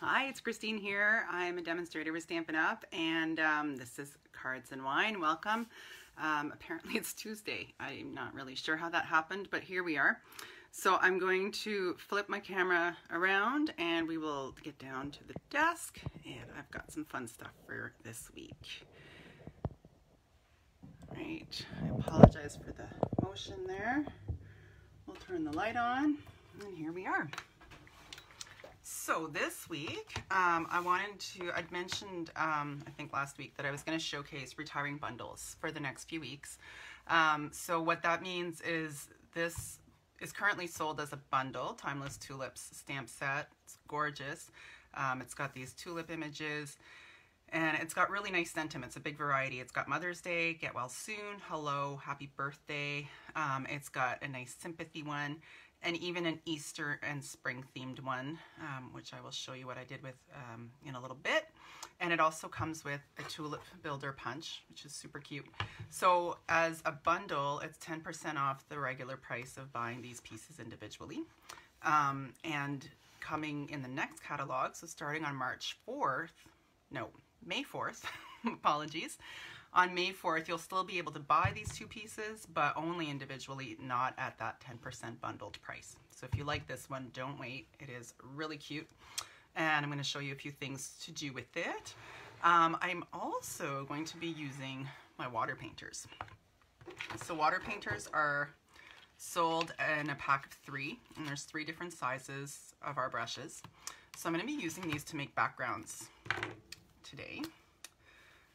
Hi, it's Christine here. I'm a demonstrator with Stampin' Up! and um, this is Cards and Wine. Welcome. Um, apparently it's Tuesday. I'm not really sure how that happened, but here we are. So I'm going to flip my camera around and we will get down to the desk and I've got some fun stuff for this week. Right, I apologize for the motion there. We'll turn the light on and here we are. So this week, um, I wanted to, I'd mentioned, um, I think last week, that I was going to showcase retiring bundles for the next few weeks. Um, so what that means is this is currently sold as a bundle, Timeless Tulips stamp set. It's gorgeous. Um, it's got these tulip images and it's got really nice sentiments, a big variety. It's got Mother's Day, Get Well Soon, Hello, Happy Birthday. Um, it's got a nice sympathy one and even an Easter and spring themed one, um, which I will show you what I did with um, in a little bit. And it also comes with a tulip builder punch, which is super cute. So as a bundle, it's 10% off the regular price of buying these pieces individually. Um, and coming in the next catalog, so starting on March 4th, no, May 4th, apologies, on May 4th, you'll still be able to buy these two pieces, but only individually, not at that 10% bundled price. So if you like this one, don't wait. It is really cute. And I'm going to show you a few things to do with it. Um, I'm also going to be using my water painters. So water painters are sold in a pack of three, and there's three different sizes of our brushes. So I'm going to be using these to make backgrounds today.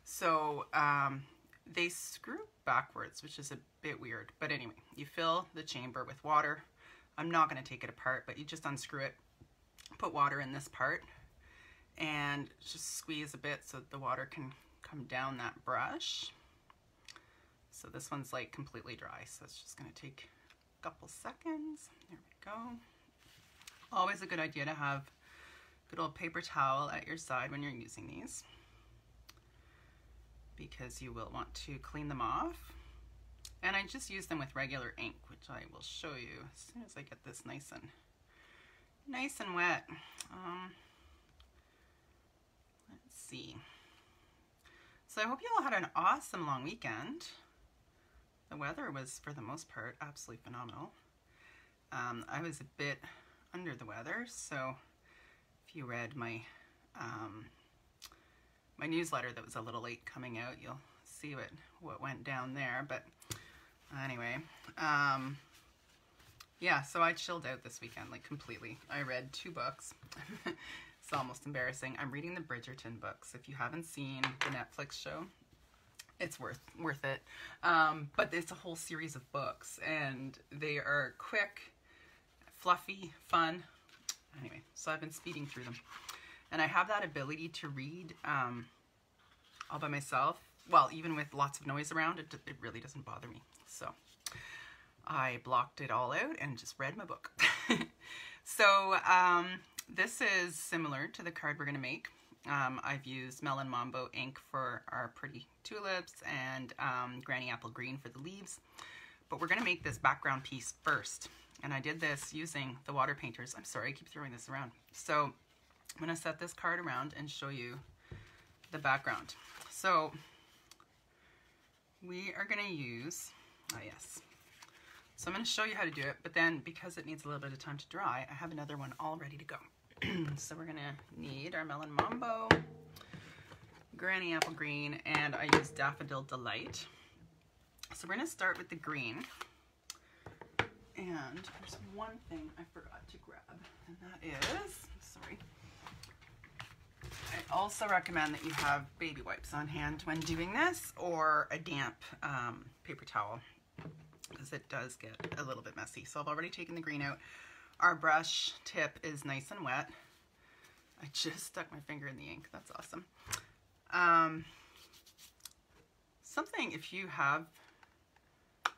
So um, they screw backwards, which is a bit weird. But anyway, you fill the chamber with water. I'm not going to take it apart, but you just unscrew it, put water in this part, and just squeeze a bit so the water can come down that brush. So this one's like completely dry, so it's just going to take a couple seconds. There we go. Always a good idea to have good old paper towel at your side when you're using these because you will want to clean them off. And I just use them with regular ink, which I will show you as soon as I get this nice and nice and wet. Um, let's see. So I hope you all had an awesome long weekend. The weather was, for the most part, absolutely phenomenal. Um, I was a bit under the weather, so if you read my um, my newsletter that was a little late coming out. You'll see what, what went down there. But anyway, um, yeah, so I chilled out this weekend, like completely. I read two books. it's almost embarrassing. I'm reading the Bridgerton books. If you haven't seen the Netflix show, it's worth worth it. Um, but it's a whole series of books, and they are quick, fluffy, fun. Anyway, so I've been speeding through them. And I have that ability to read um, all by myself. Well, even with lots of noise around, it, it really doesn't bother me. So I blocked it all out and just read my book. so um, this is similar to the card we're going to make. Um, I've used Melon Mambo ink for our pretty tulips and um, Granny Apple Green for the leaves. But we're going to make this background piece first. And I did this using the water painters. I'm sorry, I keep throwing this around. So I'm going to set this card around and show you the background. So we are going to use, oh yes. So I'm going to show you how to do it, but then because it needs a little bit of time to dry, I have another one all ready to go. so we're going to need our Melon Mambo, Granny Apple Green, and I use Daffodil Delight. So we're going to start with the green. And there's one thing I forgot to grab, and that is, sorry, I also recommend that you have baby wipes on hand when doing this or a damp um, paper towel because it does get a little bit messy. So I've already taken the green out. Our brush tip is nice and wet. I just stuck my finger in the ink. That's awesome. Um, something, if you have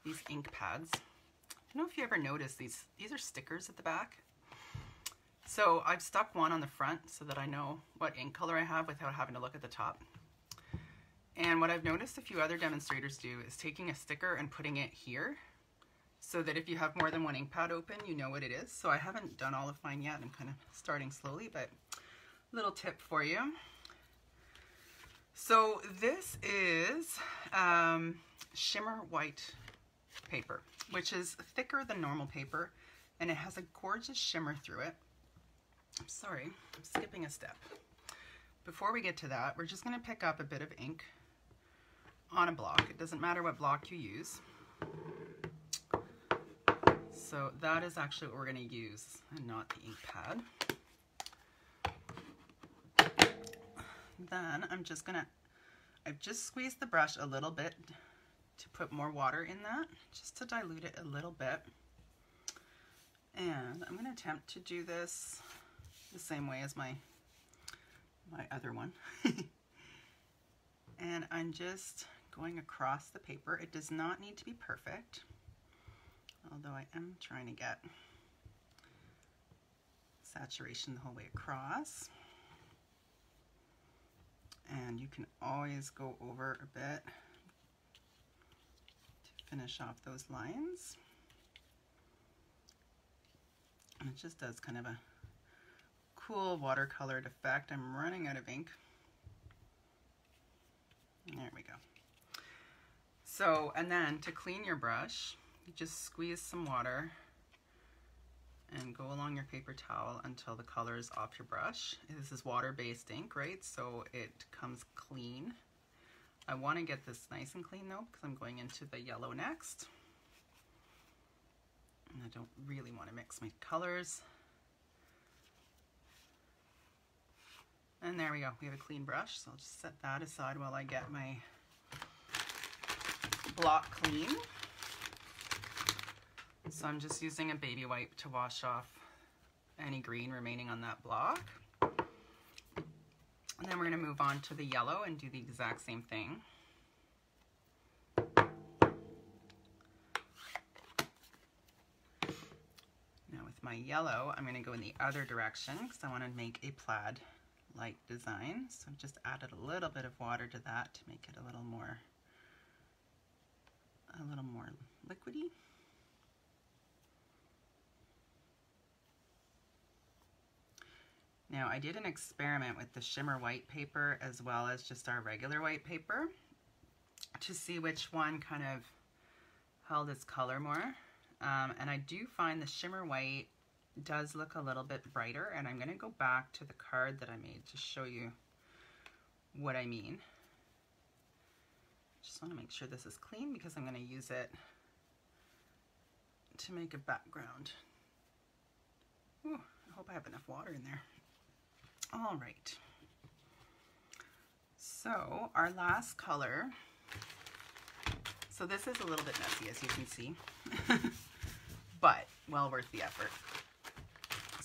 these ink pads, I don't know if you ever noticed these, these are stickers at the back. So I've stuck one on the front so that I know what ink color I have without having to look at the top. And what I've noticed a few other demonstrators do is taking a sticker and putting it here so that if you have more than one ink pad open, you know what it is. So I haven't done all of mine yet. I'm kind of starting slowly, but little tip for you. So this is um, shimmer white paper, which is thicker than normal paper, and it has a gorgeous shimmer through it. I'm sorry, I'm skipping a step. Before we get to that, we're just gonna pick up a bit of ink on a block. It doesn't matter what block you use. So that is actually what we're gonna use and not the ink pad. Then I'm just gonna, I've just squeezed the brush a little bit to put more water in that, just to dilute it a little bit. And I'm gonna attempt to do this the same way as my, my other one. and I'm just going across the paper. It does not need to be perfect, although I am trying to get saturation the whole way across and you can always go over a bit to finish off those lines. And it just does kind of a cool watercolored effect. I'm running out of ink. There we go. So, and then to clean your brush, you just squeeze some water and go along your paper towel until the color is off your brush. This is water-based ink, right? So it comes clean. I want to get this nice and clean though because I'm going into the yellow next. And I don't really want to mix my colors. And there we go, we have a clean brush. So I'll just set that aside while I get my block clean. So I'm just using a baby wipe to wash off any green remaining on that block. And then we're going to move on to the yellow and do the exact same thing. Now with my yellow, I'm going to go in the other direction because I want to make a plaid like design. So I've just added a little bit of water to that to make it a little more, a little more liquidy. Now I did an experiment with the shimmer white paper as well as just our regular white paper to see which one kind of held its color more. Um, and I do find the shimmer white does look a little bit brighter and I'm going to go back to the card that I made to show you what I mean. Just want to make sure this is clean because I'm going to use it to make a background. Ooh, I hope I have enough water in there. All right. So our last color, so this is a little bit messy as you can see, but well worth the effort.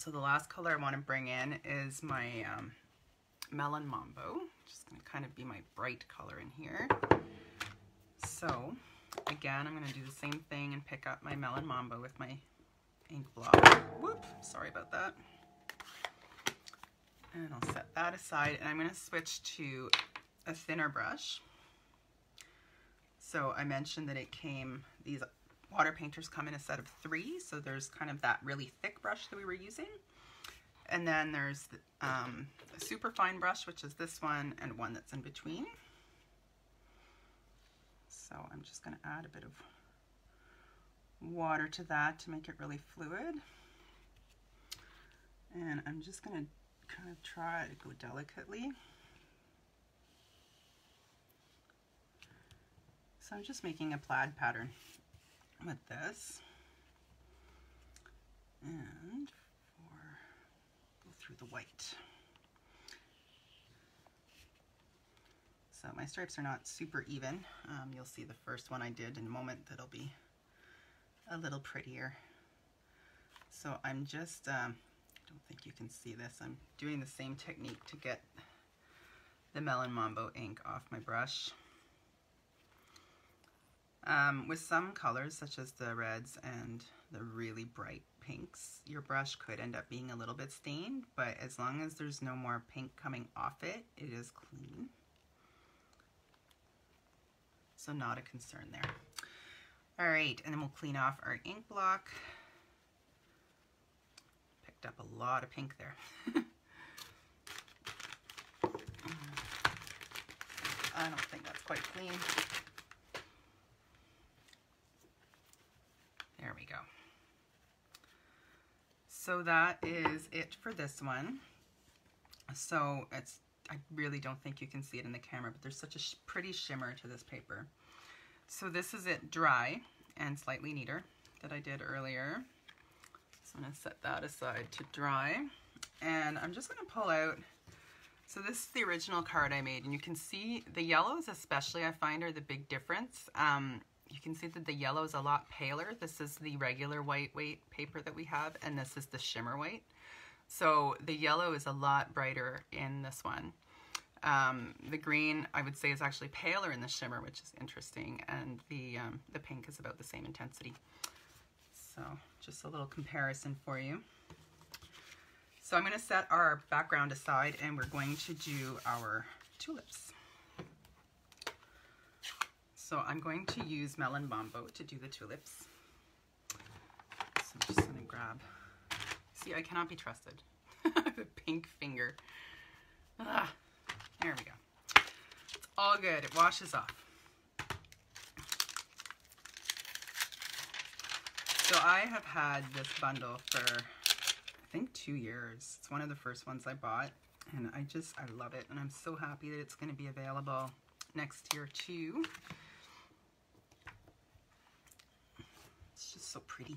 So the last color I want to bring in is my um, Melon Mambo. Just going to kind of be my bright color in here. So again, I'm going to do the same thing and pick up my Melon Mambo with my ink block. Whoop, sorry about that. And I'll set that aside and I'm going to switch to a thinner brush. So I mentioned that it came, these water painters come in a set of three. So there's kind of that really thick brush that we were using. And then there's um, a super fine brush, which is this one, and one that's in between. So I'm just going to add a bit of water to that to make it really fluid. And I'm just going to kind of try to go delicately. So I'm just making a plaid pattern with this. And for, go through the white. So my stripes are not super even. Um, you'll see the first one I did in a moment that'll be a little prettier. So I'm just um, don't think you can see this. I'm doing the same technique to get the Melon Mambo ink off my brush. Um, with some colors, such as the reds and the really bright pinks, your brush could end up being a little bit stained, but as long as there's no more pink coming off it, it is clean. So not a concern there. All right, and then we'll clean off our ink block. Picked up a lot of pink there. I don't think that's quite clean. There we go. So that is it for this one. So it's, I really don't think you can see it in the camera, but there's such a sh pretty shimmer to this paper. So this is it dry and slightly neater that I did earlier. So I'm gonna set that aside to dry. And I'm just gonna pull out, so this is the original card I made and you can see the yellows especially I find are the big difference. Um, you can see that the yellow is a lot paler. This is the regular white weight paper that we have and this is the shimmer white. So the yellow is a lot brighter in this one. Um, the green, I would say, is actually paler in the shimmer, which is interesting, and the, um, the pink is about the same intensity. So just a little comparison for you. So I'm going to set our background aside, and we're going to do our tulips. So I'm going to use Melon Mambo to do the tulips. So I'm just to grab See, I cannot be trusted. I have a pink finger. Ah, there we go. It's all good. It washes off. So I have had this bundle for, I think, two years. It's one of the first ones I bought. And I just, I love it. And I'm so happy that it's going to be available next year, too. It's just so pretty.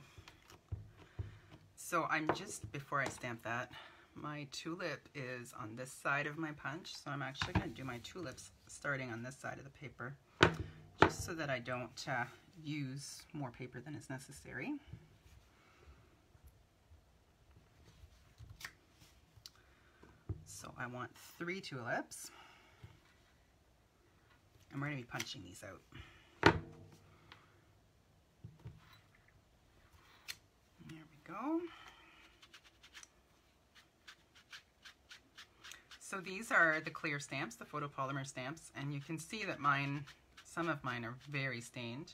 So I'm just, before I stamp that, my tulip is on this side of my punch. So I'm actually going to do my tulips starting on this side of the paper, just so that I don't uh, use more paper than is necessary. So I want three tulips. And we're going to be punching these out. There we go. So these are the clear stamps, the photopolymer stamps, and you can see that mine, some of mine are very stained.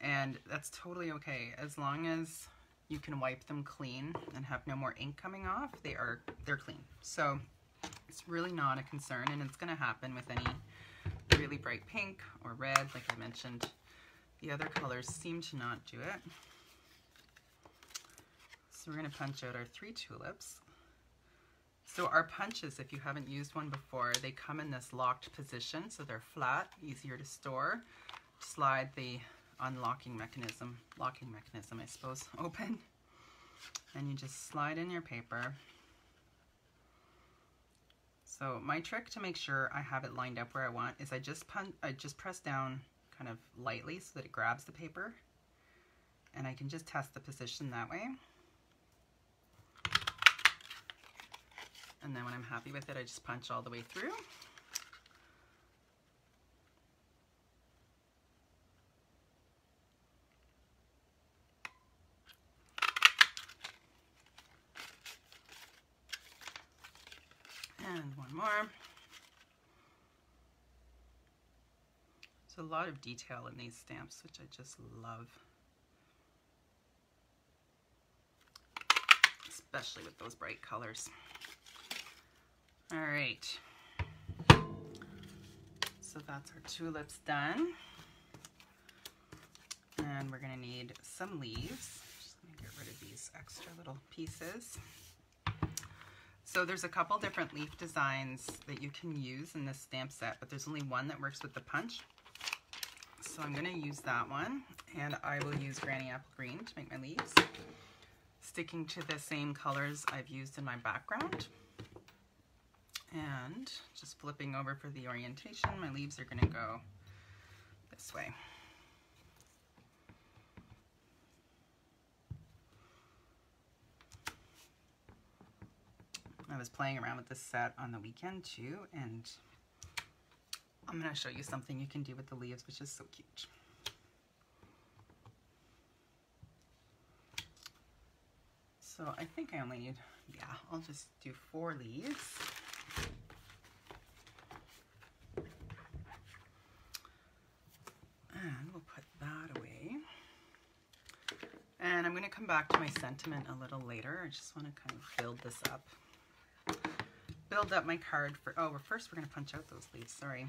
And that's totally okay. As long as you can wipe them clean and have no more ink coming off, they are, they're clean. So it's really not a concern and it's gonna happen with any really bright pink or red, like I mentioned. The other colors seem to not do it. We're gonna punch out our three tulips. So our punches, if you haven't used one before, they come in this locked position, so they're flat, easier to store. Slide the unlocking mechanism, locking mechanism, I suppose, open. And you just slide in your paper. So my trick to make sure I have it lined up where I want is I just punch, I just press down kind of lightly so that it grabs the paper. And I can just test the position that way. And then when I'm happy with it, I just punch all the way through. And one more. There's a lot of detail in these stamps, which I just love. Especially with those bright colors. All right. So that's our tulips done. And we're gonna need some leaves. Just gonna get rid of these extra little pieces. So there's a couple different leaf designs that you can use in this stamp set, but there's only one that works with the punch. So I'm gonna use that one, and I will use Granny Apple Green to make my leaves, sticking to the same colors I've used in my background. And just flipping over for the orientation, my leaves are gonna go this way. I was playing around with this set on the weekend too, and I'm gonna show you something you can do with the leaves, which is so cute. So I think I only need, yeah, I'll just do four leaves. And I'm going to come back to my sentiment a little later. I just want to kind of build this up. Build up my card for, oh, well, first we're going to punch out those leaves, sorry.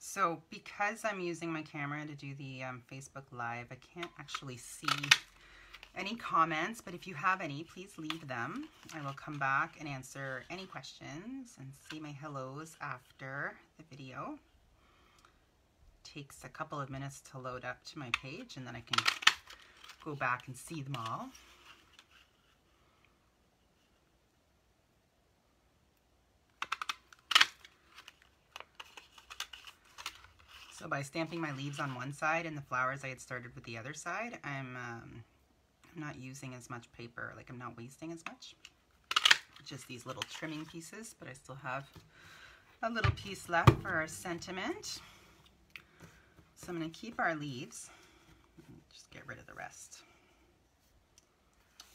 So because I'm using my camera to do the um, Facebook Live, I can't actually see any comments, but if you have any, please leave them. I will come back and answer any questions and see my hellos after the video. Takes a couple of minutes to load up to my page and then I can go back and see them all. So by stamping my leaves on one side and the flowers I had started with the other side, I'm, um, I'm not using as much paper, like I'm not wasting as much. Just these little trimming pieces, but I still have a little piece left for our sentiment. So I'm going to keep our leaves, just get rid of the rest.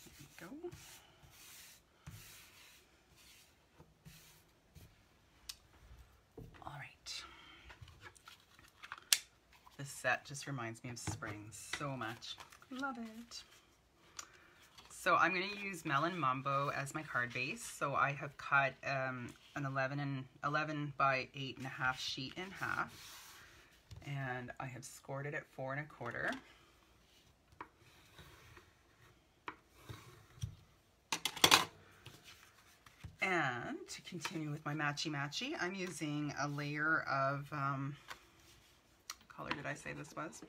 There we go. Alright. This set just reminds me of spring so much. Love it. So I'm going to use Melon Mambo as my card base. So I have cut um, an 11 and 11 by eight and a half sheet in half, and I have scored it at four and a quarter. And to continue with my matchy matchy, I'm using a layer of um, color did I say this was?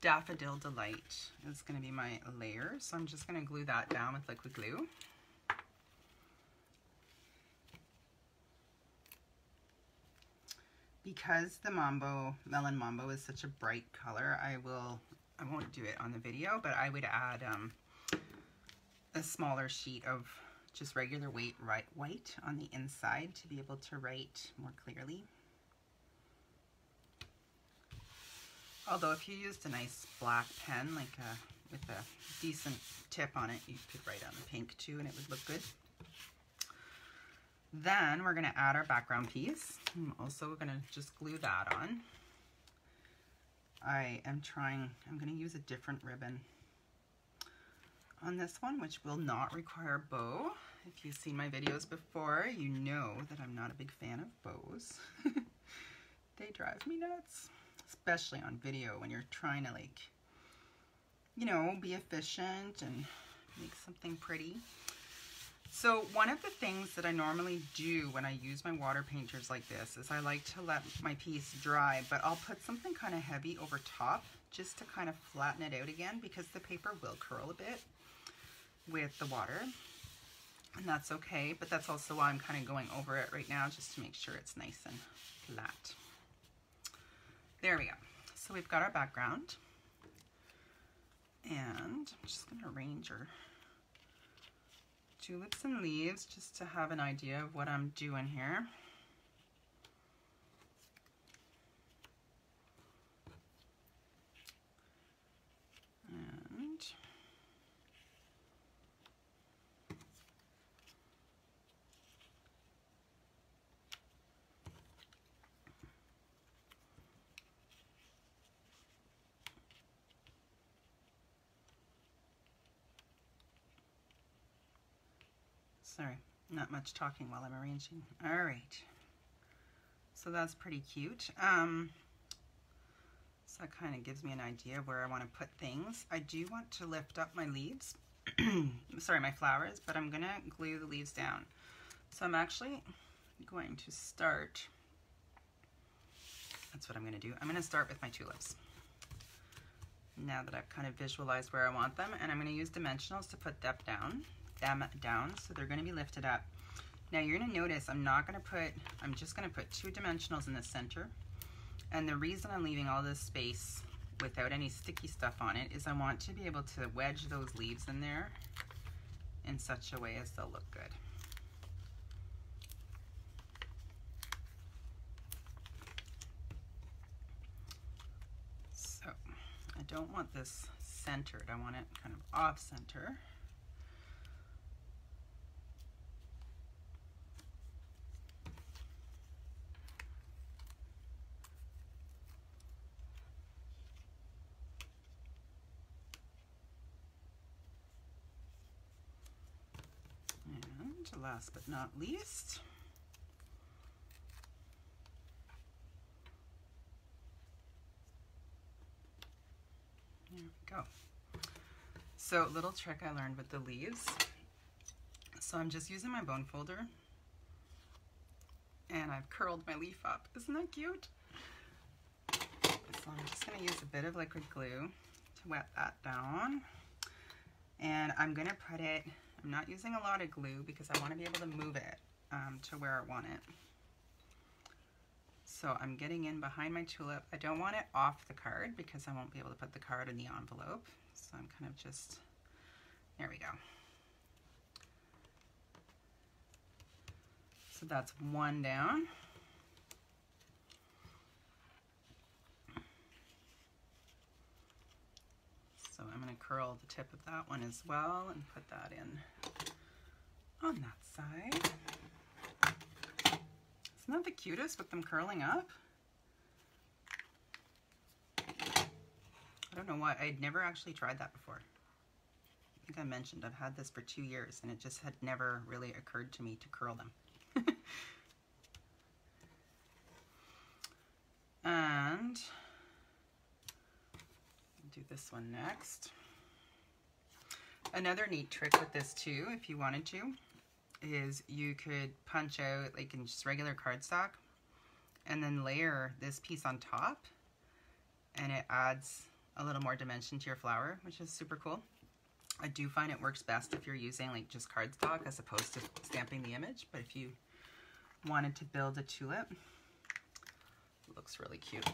Daffodil Delight is going to be my layer. So I'm just going to glue that down with liquid glue. Because the Mambo, Melon Mambo is such a bright color, I will, I won't do it on the video, but I would add um, a smaller sheet of just regular weight white, white on the inside to be able to write more clearly. Although if you used a nice black pen, like a, with a decent tip on it, you could write on the pink too and it would look good. Then we're going to add our background piece. I'm also going to just glue that on. I am trying, I'm going to use a different ribbon on this one, which will not require a bow. If you've seen my videos before, you know that I'm not a big fan of bows. they drive me nuts especially on video when you're trying to like, you know, be efficient and make something pretty. So one of the things that I normally do when I use my water painters like this is I like to let my piece dry, but I'll put something kind of heavy over top just to kind of flatten it out again because the paper will curl a bit with the water. And that's okay, but that's also why I'm kind of going over it right now just to make sure it's nice and flat. There we go. So we've got our background. And I'm just going to arrange our tulips and leaves just to have an idea of what I'm doing here. Sorry, not much talking while I'm arranging. All right. So that's pretty cute. Um, so that kind of gives me an idea where I want to put things. I do want to lift up my leaves. Sorry, my flowers, but I'm going to glue the leaves down. So I'm actually going to start, that's what I'm going to do. I'm going to start with my tulips. Now that I've kind of visualized where I want them, and I'm going to use dimensionals to put depth down them down so they're going to be lifted up. Now you're going to notice I'm not going to put, I'm just going to put two dimensionals in the center. And the reason I'm leaving all this space without any sticky stuff on it is I want to be able to wedge those leaves in there in such a way as they'll look good. So I don't want this centered, I want it kind of off center. last but not least. There we go. So little trick I learned with the leaves. So I'm just using my bone folder and I've curled my leaf up. Isn't that cute? So I'm just gonna use a bit of liquid glue to wet that down. And I'm gonna put it I'm not using a lot of glue because I wanna be able to move it um, to where I want it. So I'm getting in behind my tulip. I don't want it off the card because I won't be able to put the card in the envelope. So I'm kind of just, there we go. So that's one down. So I'm going to curl the tip of that one as well and put that in on that side. Isn't that the cutest with them curling up? I don't know why. I'd never actually tried that before. I think I mentioned I've had this for two years and it just had never really occurred to me to curl them. and do this one next. Another neat trick with this too, if you wanted to, is you could punch out like in just regular cardstock and then layer this piece on top and it adds a little more dimension to your flower, which is super cool. I do find it works best if you're using like just cardstock as opposed to stamping the image, but if you wanted to build a tulip, looks really cute.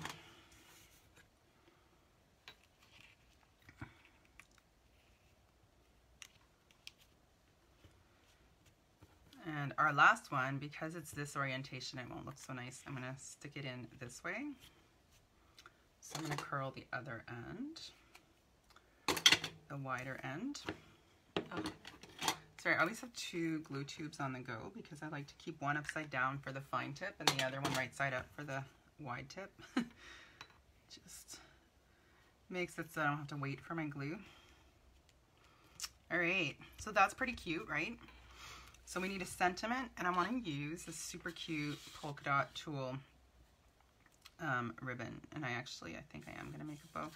And our last one, because it's this orientation, it won't look so nice. I'm gonna stick it in this way. So I'm gonna curl the other end, the wider end. Oh. Sorry, I always have two glue tubes on the go because I like to keep one upside down for the fine tip and the other one right side up for the wide tip. Just makes it so I don't have to wait for my glue. All right, so that's pretty cute, right? So we need a sentiment, and I want to use this super cute polka dot tulle um, ribbon. And I actually, I think I am going to make a bow.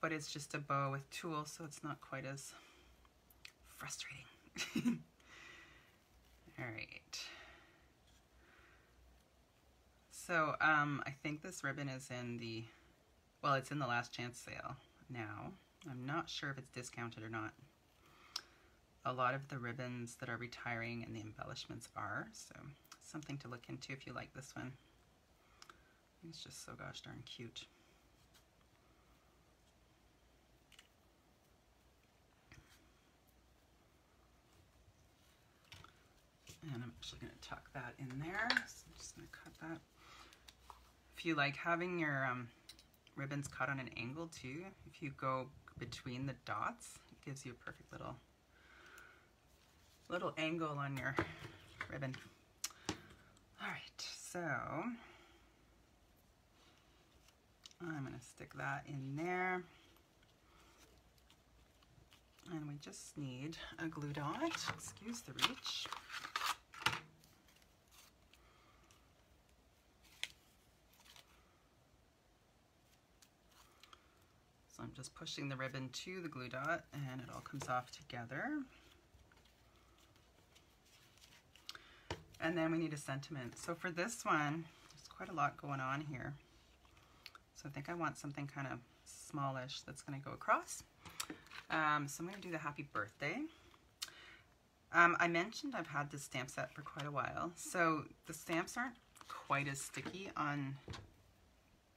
But it's just a bow with tulle, so it's not quite as frustrating. All right. So um, I think this ribbon is in the, well, it's in the last chance sale now. I'm not sure if it's discounted or not a lot of the ribbons that are retiring and the embellishments are. So something to look into if you like this one. It's just so gosh darn cute. And I'm actually going to tuck that in there. So I'm just going to cut that. If you like having your um, ribbons cut on an angle too, if you go between the dots, it gives you a perfect little little angle on your ribbon. All right, so I'm gonna stick that in there. And we just need a glue dot, excuse the reach. So I'm just pushing the ribbon to the glue dot and it all comes off together. And then we need a sentiment. So for this one, there's quite a lot going on here. So I think I want something kind of smallish that's going to go across. Um, so I'm going to do the happy birthday. Um, I mentioned I've had this stamp set for quite a while. So the stamps aren't quite as sticky on,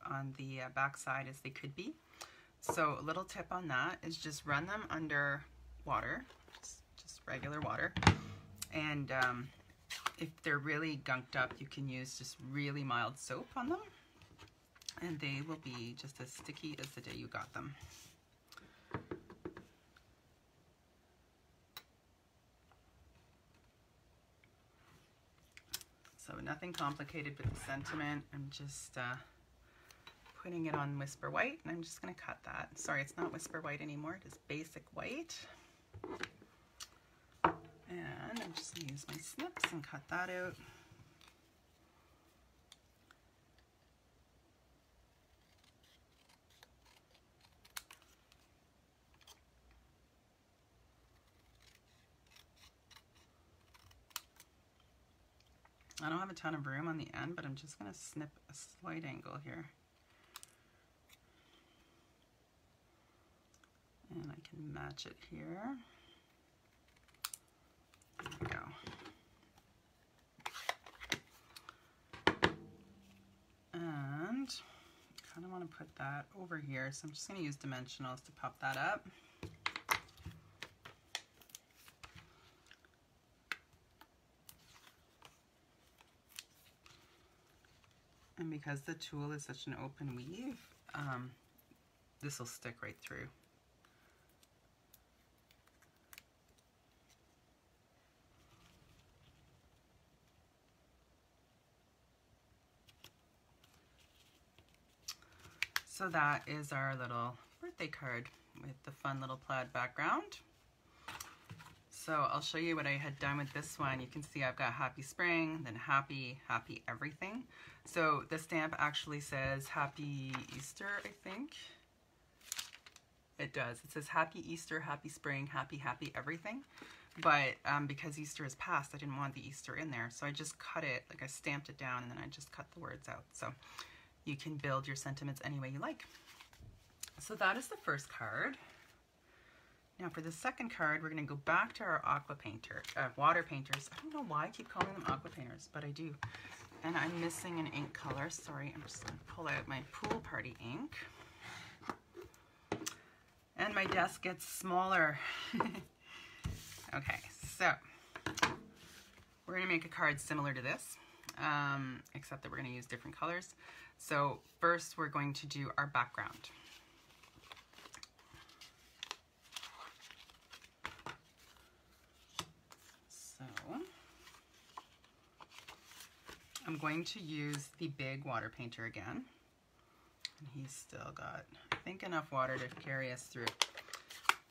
on the uh, back side as they could be. So a little tip on that is just run them under water, just, just regular water. And um, if they're really gunked up, you can use just really mild soap on them and they will be just as sticky as the day you got them. So nothing complicated with the sentiment. I'm just uh, putting it on Whisper White and I'm just gonna cut that. Sorry, it's not Whisper White anymore, it is Basic White. And I'm just going to use my snips and cut that out. I don't have a ton of room on the end, but I'm just going to snip a slight angle here. And I can match it here. There we go. And I kind of want to put that over here. So I'm just going to use dimensionals to pop that up. And because the tulle is such an open weave, um, this will stick right through. So that is our little birthday card with the fun little plaid background. So I'll show you what I had done with this one. You can see I've got happy spring, then happy, happy everything. So the stamp actually says happy Easter, I think. It does. It says happy Easter, happy spring, happy, happy everything. But um, because Easter is past, I didn't want the Easter in there. So I just cut it, like I stamped it down and then I just cut the words out. So you can build your sentiments any way you like. So that is the first card. Now for the second card, we're going to go back to our aqua painter, uh, water painters. I don't know why I keep calling them aqua painters, but I do. And I'm missing an ink color. Sorry, I'm just going to pull out my pool party ink. And my desk gets smaller. okay, so we're going to make a card similar to this, um, except that we're going to use different colors. So first we're going to do our background. So I'm going to use the big water painter again. And he's still got, I think, enough water to carry us through.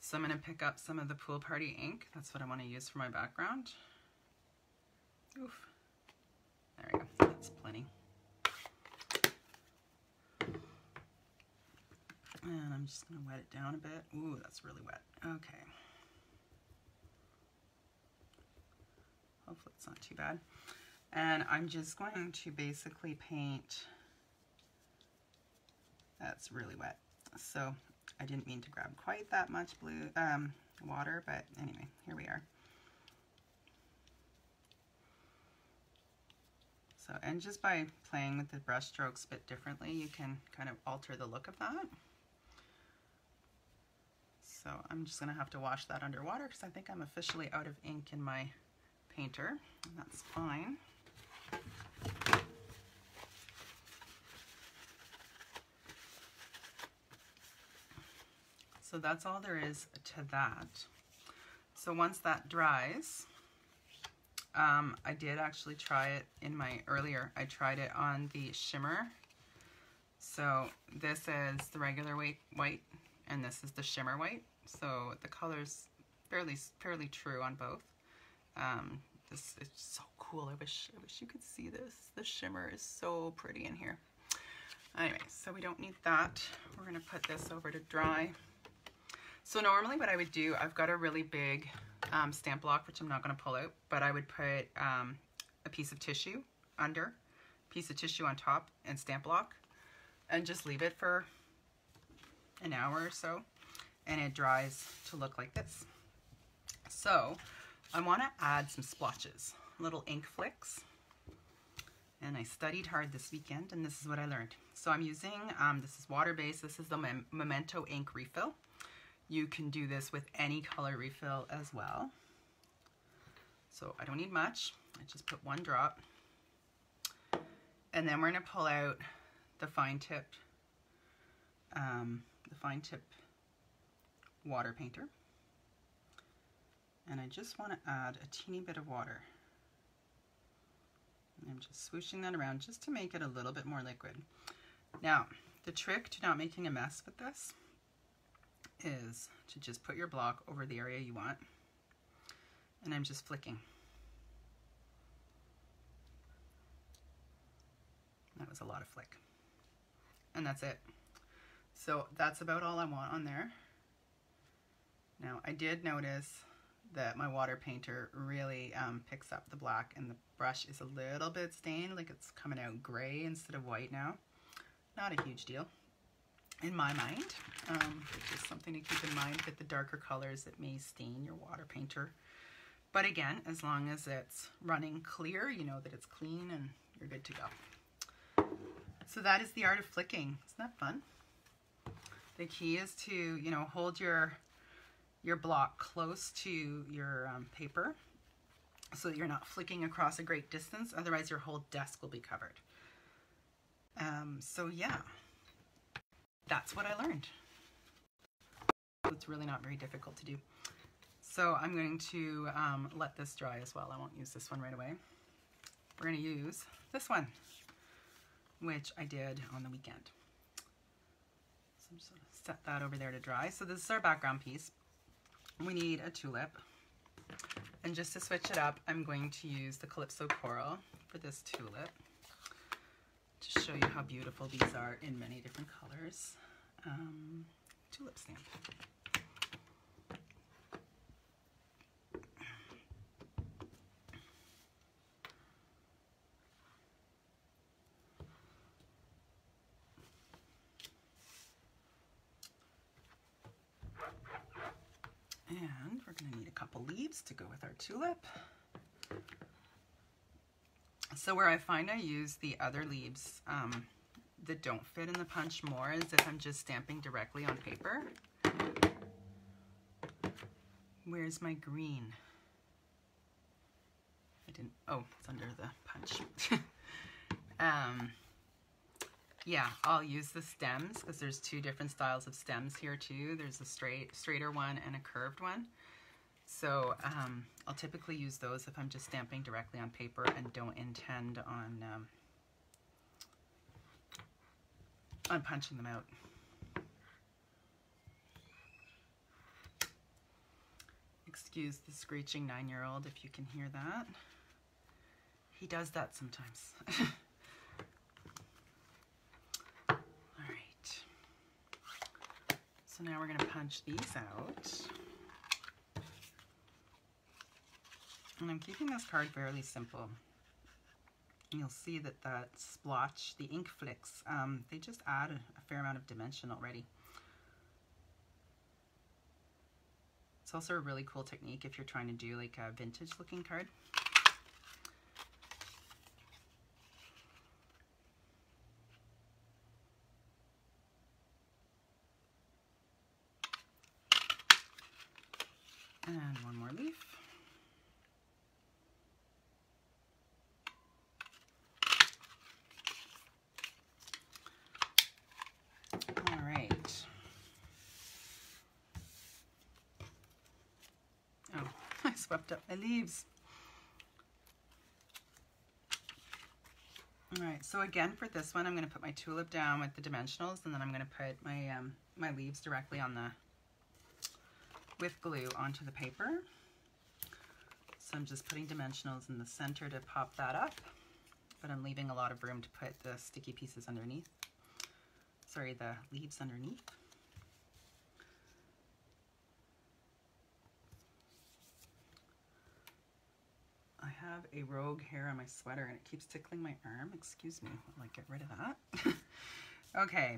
So I'm going to pick up some of the Pool Party ink. That's what I want to use for my background. Oof. There we go. That's plenty. And I'm just to wet it down a bit. Ooh, that's really wet. Okay. Hopefully it's not too bad. And I'm just going to basically paint. That's really wet. So I didn't mean to grab quite that much blue um, water, but anyway, here we are. So, and just by playing with the brush strokes a bit differently, you can kind of alter the look of that. So I'm just going to have to wash that underwater because I think I'm officially out of ink in my painter. And that's fine. So that's all there is to that. So once that dries, um, I did actually try it in my earlier, I tried it on the shimmer. So this is the regular white, white and this is the shimmer white. So the color's fairly fairly true on both. Um, this is so cool. I wish I wish you could see this. The shimmer is so pretty in here. Anyway, so we don't need that. We're gonna put this over to dry. So normally what I would do, I've got a really big um, stamp block, which I'm not gonna pull out, but I would put um, a piece of tissue under, piece of tissue on top, and stamp block, and just leave it for an hour or so and it dries to look like this. So I want to add some splotches, little ink flicks. And I studied hard this weekend and this is what I learned. So I'm using, um, this is water-based, this is the Memento ink refill. You can do this with any color refill as well. So I don't need much, I just put one drop. And then we're gonna pull out the fine tipped um, fine tip water painter. And I just want to add a teeny bit of water. And I'm just swooshing that around just to make it a little bit more liquid. Now, the trick to not making a mess with this is to just put your block over the area you want. And I'm just flicking. That was a lot of flick. And that's it. So that's about all I want on there. Now I did notice that my water painter really um, picks up the black and the brush is a little bit stained, like it's coming out gray instead of white now. Not a huge deal in my mind, um, is something to keep in mind with the darker colors that may stain your water painter. But again, as long as it's running clear, you know that it's clean and you're good to go. So that is the art of flicking. Isn't that fun? The key is to, you know, hold your your block close to your um, paper so that you're not flicking across a great distance. Otherwise, your whole desk will be covered. Um, so yeah, that's what I learned. It's really not very difficult to do. So I'm going to um, let this dry as well. I won't use this one right away. We're going to use this one, which I did on the weekend. So Set that over there to dry. So this is our background piece. We need a tulip. And just to switch it up, I'm going to use the Calypso Coral for this tulip to show you how beautiful these are in many different colors. Um, tulip stamp. And we're going to need a couple leaves to go with our tulip. So where I find I use the other leaves um, that don't fit in the punch more is if I'm just stamping directly on paper. Where's my green? I didn't, oh, it's under the punch. um, yeah, I'll use the stems because there's two different styles of stems here too. There's a straight, straighter one and a curved one. So um, I'll typically use those if I'm just stamping directly on paper and don't intend on um, on punching them out. Excuse the screeching nine-year-old if you can hear that. He does that sometimes. All right. So now we're going to punch these out. And I'm keeping this card fairly simple. You'll see that that splotch, the ink flicks, um, they just add a, a fair amount of dimension already. It's also a really cool technique if you're trying to do like a vintage looking card. And one more leaf. All right. Oh, I swept up my leaves. All right, so again for this one, I'm going to put my tulip down with the dimensionals and then I'm going to put my, um, my leaves directly on the with glue onto the paper. So I'm just putting dimensionals in the center to pop that up, but I'm leaving a lot of room to put the sticky pieces underneath. Sorry, the leaves underneath. I have a rogue hair on my sweater and it keeps tickling my arm. Excuse me while I get rid of that. Okay,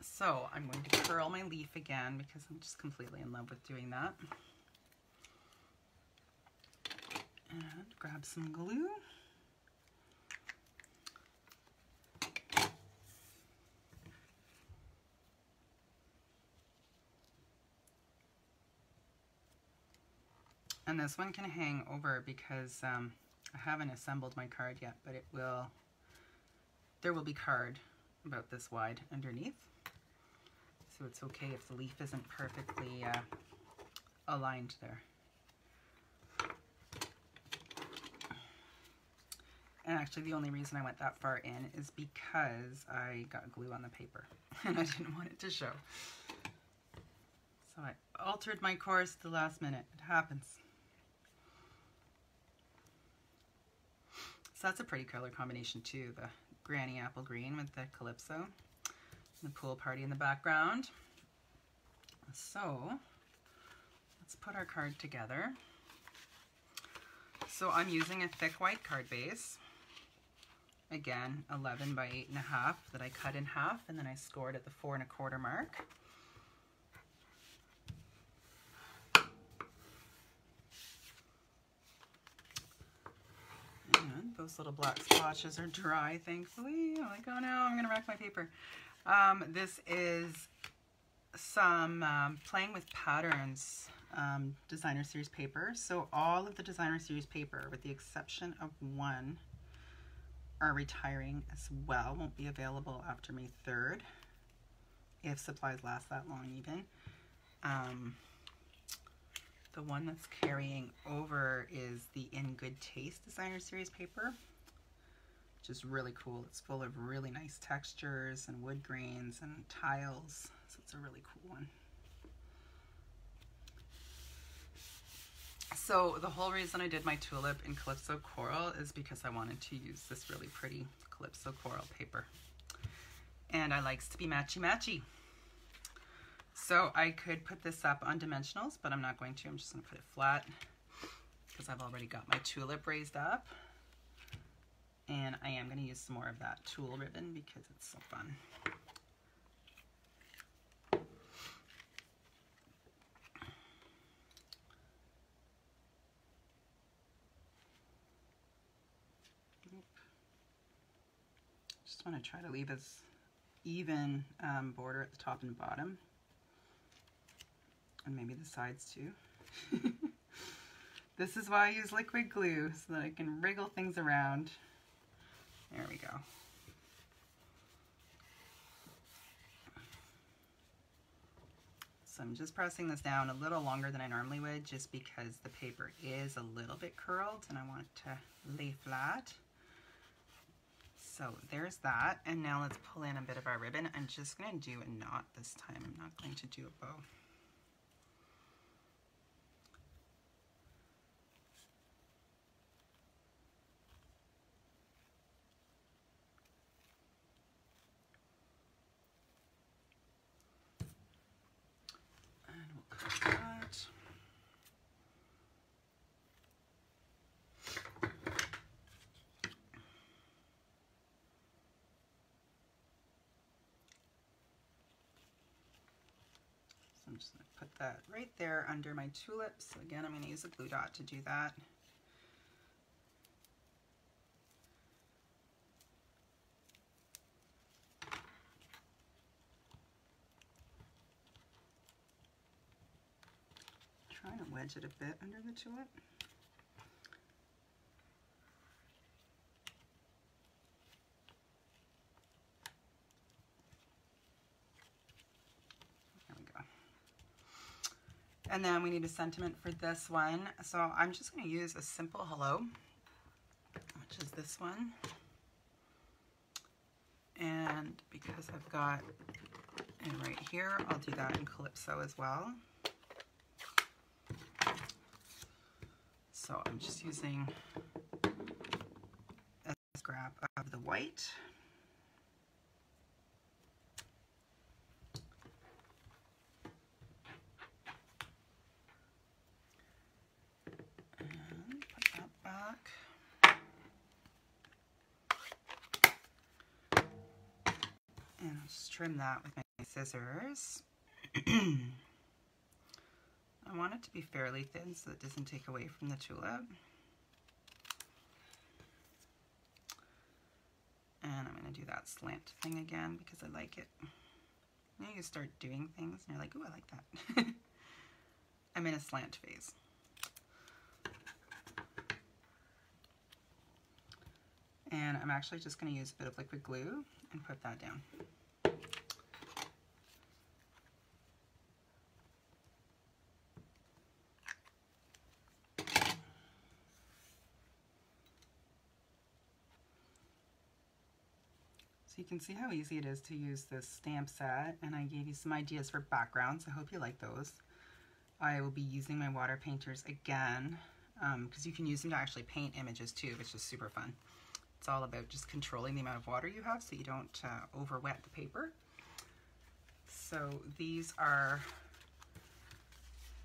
so I'm going to curl my leaf again because I'm just completely in love with doing that. And grab some glue. And this one can hang over because um, I haven't assembled my card yet, but it will, there will be card about this wide underneath. So it's okay if the leaf isn't perfectly uh, aligned there. And actually the only reason I went that far in is because I got glue on the paper and I didn't want it to show. So I altered my course at the last minute. It happens. So that's a pretty color combination too, the Granny Apple Green with the Calypso. The pool party in the background. So, let's put our card together. So I'm using a thick white card base. Again, 11 by 8 and a half that I cut in half and then I scored at the four and a quarter mark. And those little black splotches are dry, thankfully. I'm like, oh no, I'm gonna wreck my paper. Um, this is some um, playing with patterns um, designer series paper. So all of the designer series paper, with the exception of one, are retiring as well. Won't be available after May 3rd, if supplies last that long even. The one that's carrying over is the In Good Taste designer series paper, which is really cool. It's full of really nice textures and wood grains and tiles. So it's a really cool one. So the whole reason I did my tulip in Calypso Coral is because I wanted to use this really pretty Calypso Coral paper. And I likes to be matchy-matchy. So I could put this up on dimensionals, but I'm not going to. I'm just going to put it flat because I've already got my tulip raised up. And I am going to use some more of that tulle ribbon because it's so fun. Just want to try to leave as even um, border at the top and bottom. And maybe the sides too. this is why I use liquid glue, so that I can wriggle things around. There we go. So I'm just pressing this down a little longer than I normally would just because the paper is a little bit curled and I want it to lay flat. So there's that. And now let's pull in a bit of our ribbon. I'm just going to do a knot this time. I'm not going to do a bow. I'm just going to put that right there under my tulips. So again, I'm going to use a glue dot to do that. Trying to wedge it a bit under the tulip. And then we need a sentiment for this one. So I'm just going to use a simple hello, which is this one. And because I've got it right here, I'll do that in Calypso as well. So I'm just using a scrap of the white. Trim that with my scissors. I want it to be fairly thin so it doesn't take away from the tulip. And I'm going to do that slant thing again because I like it. Now you start doing things and you're like, ooh, I like that. I'm in a slant phase. And I'm actually just going to use a bit of liquid glue and put that down. Can see how easy it is to use this stamp set and I gave you some ideas for backgrounds. I hope you like those. I will be using my water painters again because um, you can use them to actually paint images too, which is super fun. It's all about just controlling the amount of water you have so you don't uh, over wet the paper. So these are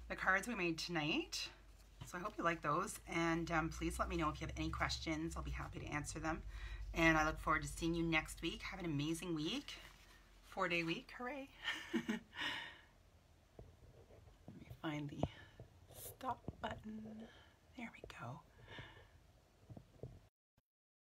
the cards we made tonight. So I hope you like those. And um, please let me know if you have any questions. I'll be happy to answer them. And I look forward to seeing you next week. Have an amazing week. Four day week. Hooray. let me find the stop button. There we go.